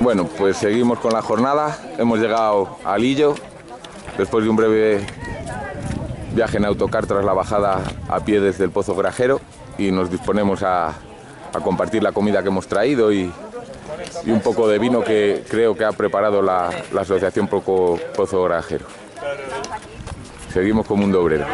Bueno, pues seguimos con la jornada. Hemos llegado a Lillo, después de un breve viaje en autocar tras la bajada a pie desde el Pozo Grajero y nos disponemos a, compartir la comida que hemos traído y, un poco de vino que creo que ha preparado la, Asociación Poco- Pozo Grajero. Seguimos como un obrero.